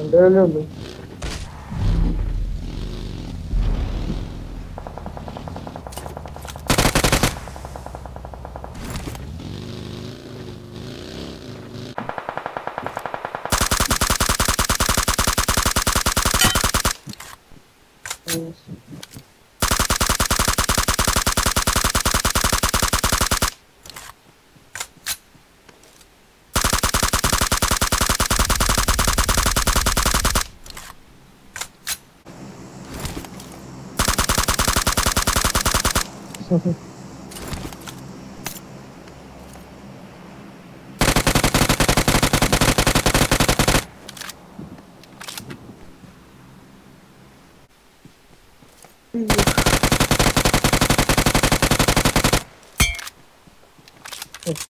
André olhando. Isso. 嗯